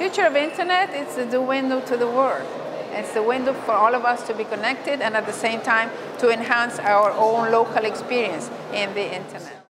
future of internet it's the window to the world. It's the window for all of us to be connected and at the same time to enhance our own local experience in the internet.